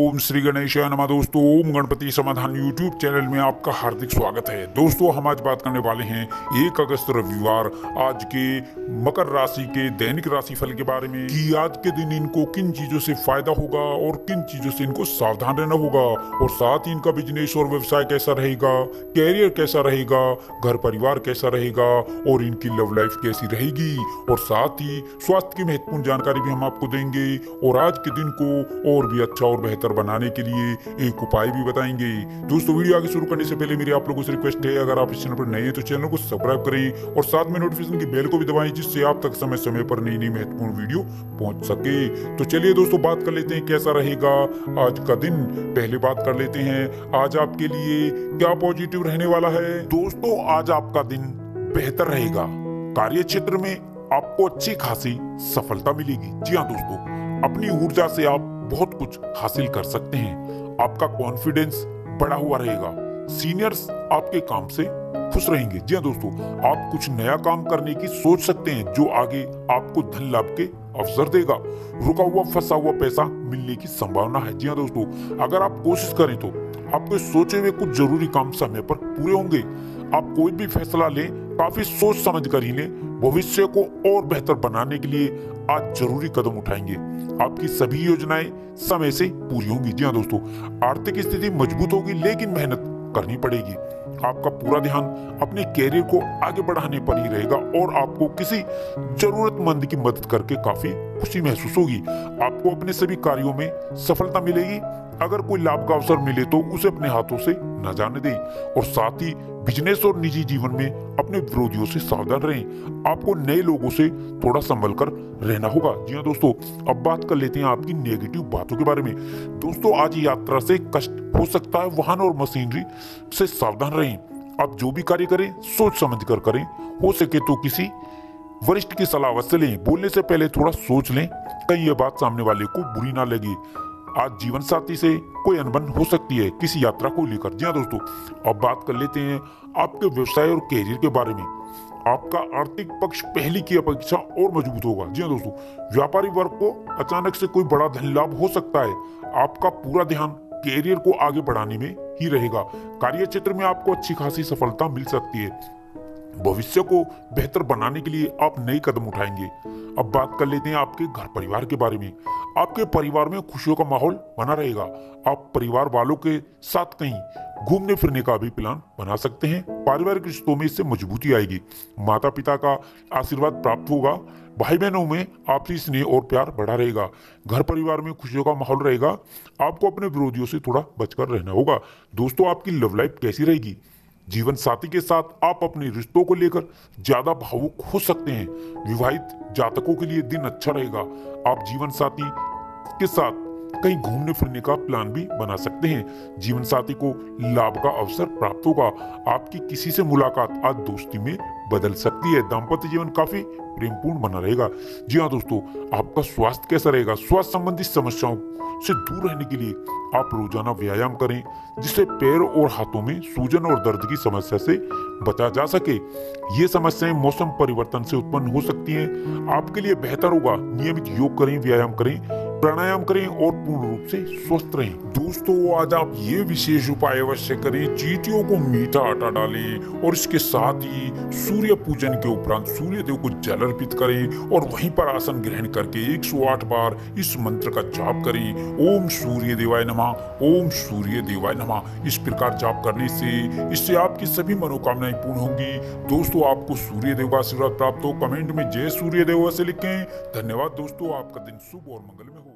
ओम श्री गणेश नमः। दोस्तों, ओम गणपति समाधान यूट्यूब चैनल में आपका हार्दिक स्वागत है। दोस्तों, हम आज बात करने वाले हैं एक अगस्त रविवार, आज के मकर राशि के दैनिक राशि फल के बारे में। कि आज के दिन इनको किन चीज़ों से फ़ायदा होगा और किन चीज़ों से इनको सावधान रहना होगा? और साथ ही इनका बिज़नेस और व्यवसाय कैसा रहेगा? कैरियर कैसा रहेगा? घर परिवार कैसा रहेगा? और इनकी लव लाइफ कैसी रहेगी? और साथ ही स्वास्थ्य की महत्वपूर्ण जानकारी भी हम आपको देंगे। और आज के दिन को और भी अच्छा और बेहतर बेहतर बनाने के लिए एक उपाय भी बताएँगे। दोस्तों, वीडियो आगे शुरू करने से पहले मेरी आप लोगों से रिक्वेस्ट है, अगर आप इस चैनल पर नए हैं तो चैनल को सब्सक्राइब करें और साथ में नोटिफिकेशन की बेल को भी दबाएँ, जिससे आप तक समय समय पर नई नई महत्वपूर्ण वीडियो पहुँच सके। तो चलिए दोस्तों, बात कर लेते हैं कैसा रहेगा आज का दिन। पहले बात कर लेते हैं, आज आपके लिए क्या पॉजिटिव रहने वाला है? दोस्तों, आज आपका दिन बेहतर रहेगा। कार्य क्षेत्र में आपको अच्छी खासी सफलता मिलेगी। जी हाँ दोस्तों, अपनी ऊर्जा से आप बहुत कुछ हासिल कर सकते हैं। आपका कॉन्फिडेंस बढ़ा हुआ रहेगा। सीनियर्स आपके काम से खुश रहेंगे। जी हाँ दोस्तों, आप कुछ नया काम करने की सोच सकते हैं, जो आगे आपको धन लाभ के अवसर देगा। रुका हुआ, फंसा हुआ पैसा मिलने की संभावना है। जी हाँ दोस्तों, अगर आप कोशिश करें तो आपके सोचे हुए कुछ ज़रूरी काम समय पर पूरे होंगे। आप कोई भी फैसला लें, काफ़ी सोच समझ कर ही लें। भविष्य को और बेहतर बनाने के लिए आज ज़रूरी कदम उठाएँगे। आपकी सभी योजनाएँ समय से पूरी होंगी। जी हाँ दोस्तों, आर्थिक स्थिति मज़बूत होगी, लेकिन मेहनत करनी पड़ेगी। आपका पूरा ध्यान अपने कैरियर को आगे बढ़ाने पर ही रहेगा और आपको किसी जरूरतमंद की मदद करके काफ़ी खुशी महसूस होगी। आपको अपने सभी कार्यों में सफलता मिलेगी अगर कोई लाभ का अवसर मिले तो उसे अपने हाथों से न जाने दें और साथ ही बिज़नेस और निजी जीवन में अपने विरोधियों से सावधान रहें। आपको नए लोगों से थोड़ा संभल कर रहना होगा। जी हाँ दोस्तों, अब बात कर लेते हैं आपकी नेगेटिव बातों के बारे में। दोस्तों, आज यात्रा से कष्ट हो सकता है, वाहन और मशीनरी से सावधान रहें। आप जो भी कार्य करें, सोच समझ कर करें। हो सके तो किसी वरिष्ठ की सलाह अवश्य लें। बोलने से पहले थोड़ा सोच लें। कहीं यह बात सामने वाले को बुरी ना लगे। आज जीवन साथी से कोई अनबन हो सकती है किसी यात्रा को लेकर। जी हाँ दोस्तों, अब बात कर लेते हैं आपके व्यवसाय और कैरियर के बारे में। आपका आर्थिक पक्ष पहले की अपेक्षा और मज़बूत होगा। जी हाँ दोस्तों, व्यापारी वर्ग को अचानक से कोई बड़ा धन लाभ हो सकता है। आपका पूरा ध्यान कैरियर को आगे बढ़ाने में ही रहेगा। कार्य क्षेत्र में आपको अच्छी खासी सफलता मिल सकती है। भविष्य को बेहतर बनाने के लिए आप नए कदम उठाएँगे। अब बात कर लेते हैं आपके घर परिवार के बारे में। आपके परिवार में खुशियों का माहौल बना रहेगा। आप परिवार वालों के साथ कहीं घूमने फिरने का भी प्लान बना सकते हैं। पारिवारिक रिश्तों में इससे मजबूती आएगी। माता पिता का आशीर्वाद प्राप्त होगा। भाई बहनों में आपसी स्नेह और प्यार बढ़ा रहेगा। घर परिवार में खुशियों का माहौल रहेगा। आपको अपने विरोधियों से थोड़ा बचकर रहना होगा। दोस्तों, आपकी लव लाइफ कैसी रहेगी? जीवन साथी के साथ आप अपने रिश्तों को लेकर ज़्यादा भावुक हो सकते हैं। विवाहित जातकों के लिए दिन अच्छा रहेगा। आप जीवन साथी के साथ कहीं घूमने फिरने का प्लान भी बना सकते हैं। जीवन साथी को लाभ का अवसर प्राप्त होगा। आपकी किसी से मुलाकात आज दोस्ती में बदल सकती है। दाम्पत्य जीवन काफ़ी प्रेमपूर्ण बना रहेगा। जी हाँ दोस्तों, आपका स्वास्थ्य कैसा रहेगा? स्वास्थ्य संबंधी समस्याओं से दूर रहने के लिए आप रोज़ाना व्यायाम करें, जिससे पैर और हाथों में सूजन और दर्द की समस्या से बचा जा सके। ये समस्याएँ मौसम परिवर्तन से उत्पन्न हो सकती हैं। आपके लिए बेहतर होगा। नियमित योग करें, व्यायाम करें प्राणायाम करें और पूर्ण रूप से स्वस्थ रहें। दोस्तों, आज आप ये विशेष उपाय अवश्य करें, चीटियों को मीठा आटा डालें और इसके साथ ही सूर्य पूजन के उपरांत सूर्य देव को जल अर्पित करें और वहीं पर आसन ग्रहण करके 108 बार इस मंत्र का जाप करें। ओम सूर्य देवाय नमः, ओम सूर्य देवाय नमः। इस प्रकार जाप करने से इससे आपकी सभी मनोकामनाएँ पूर्ण होंगी। दोस्तों, आपको सूर्य देव का आशीर्वाद प्राप्त हो। कमेंट में जय सूर्य देव से लिखें। धन्यवाद दोस्तों, आपका दिन शुभ और मंगल में